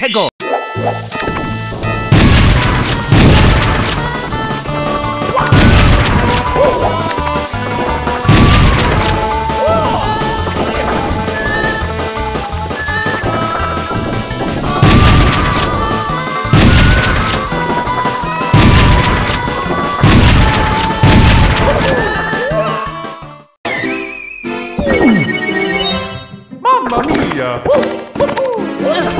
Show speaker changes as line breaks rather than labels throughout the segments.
Let's go!
Mamma mia!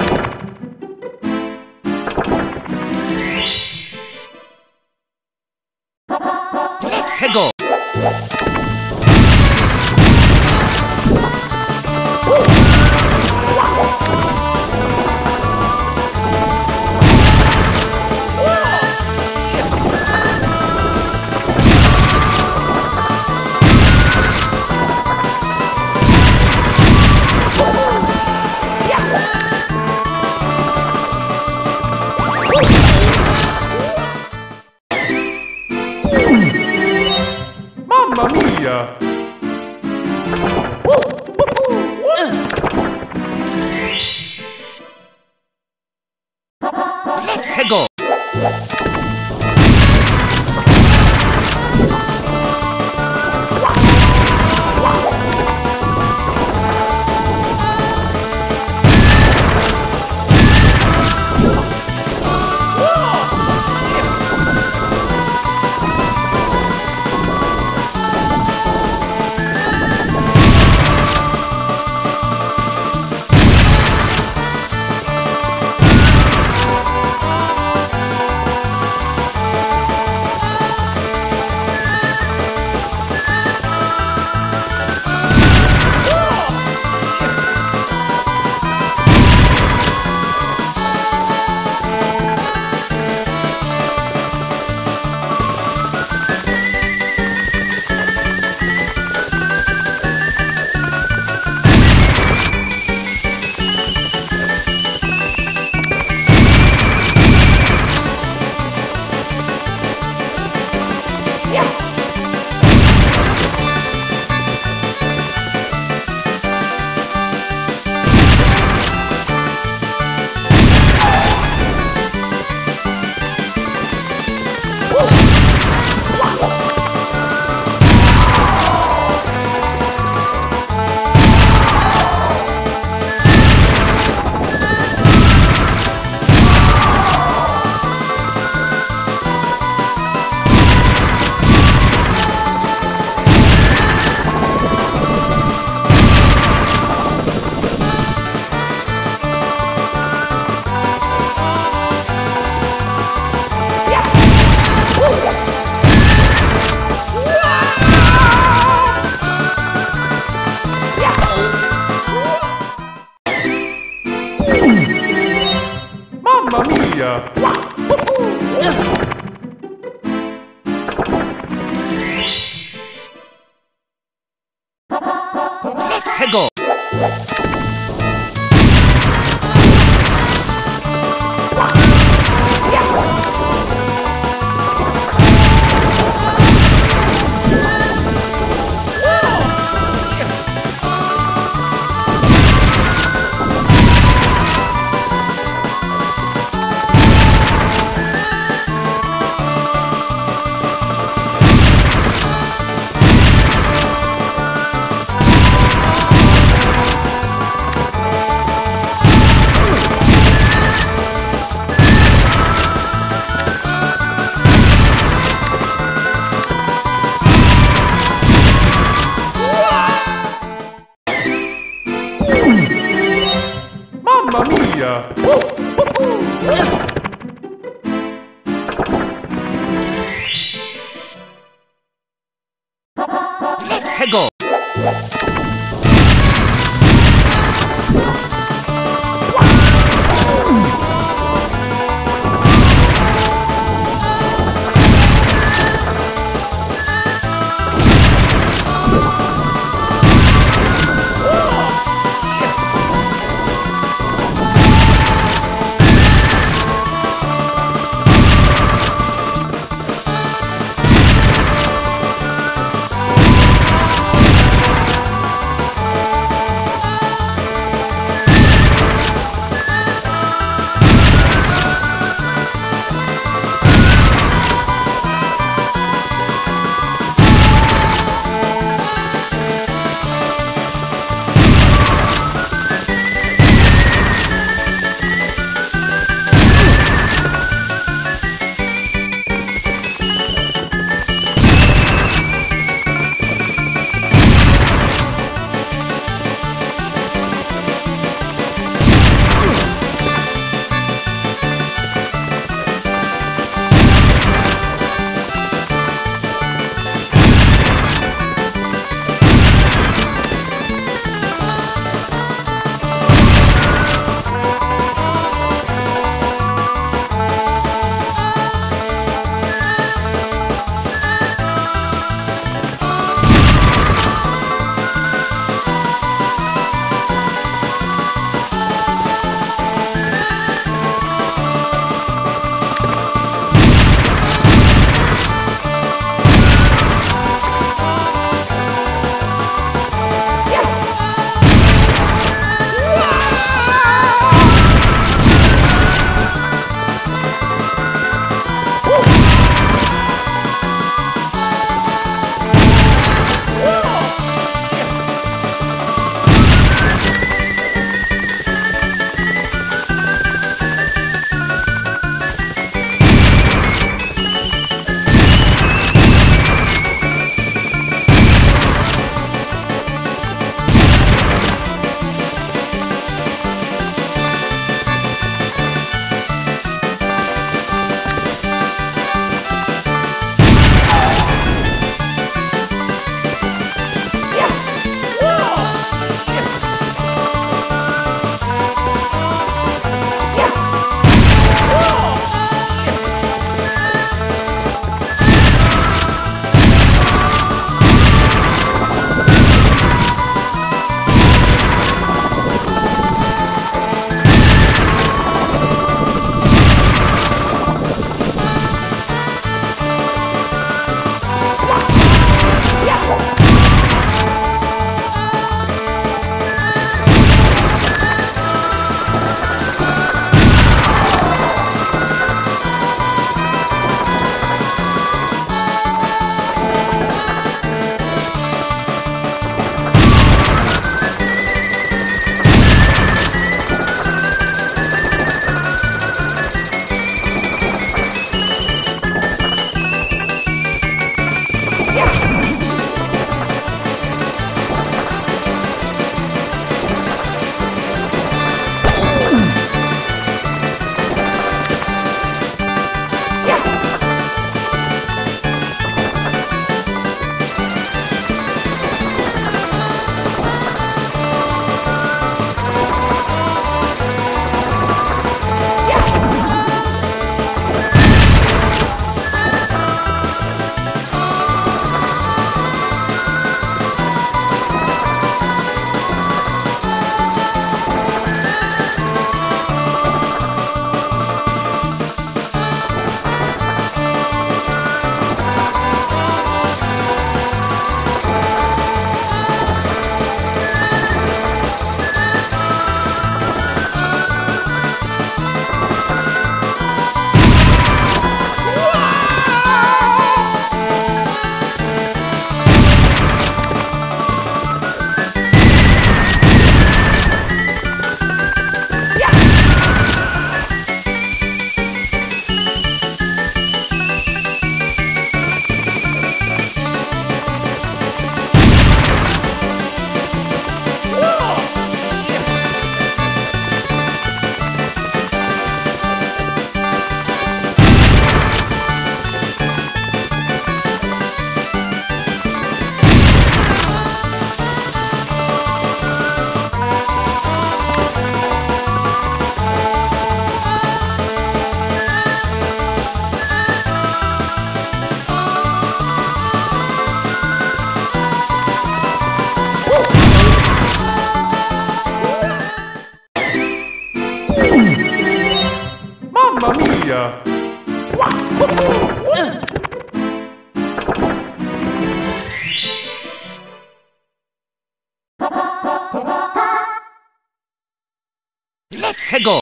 Let's go.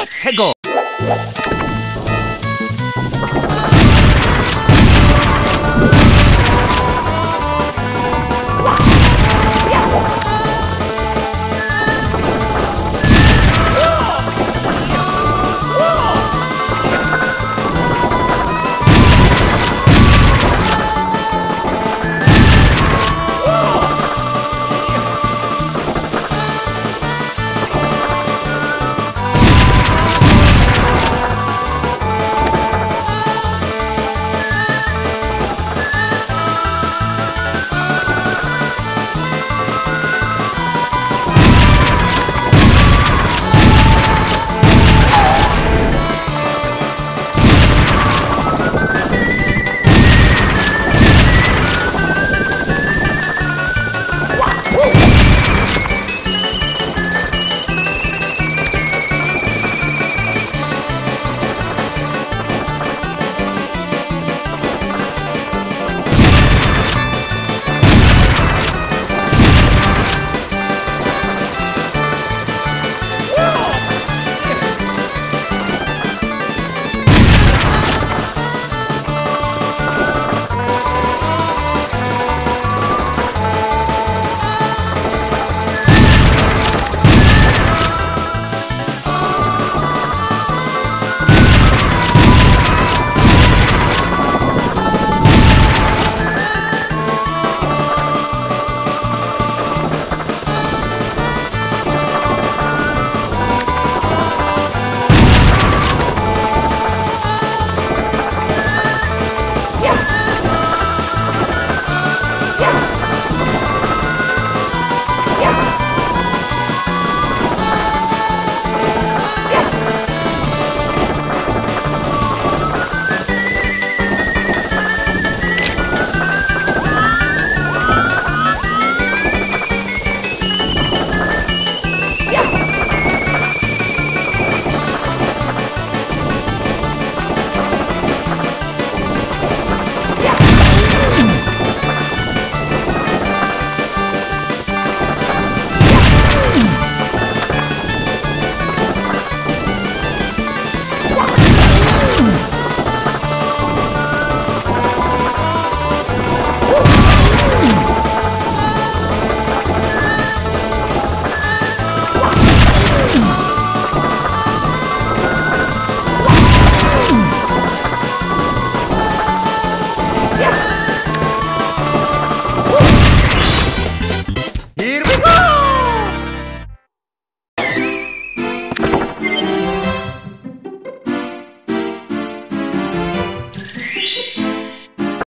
Let's go.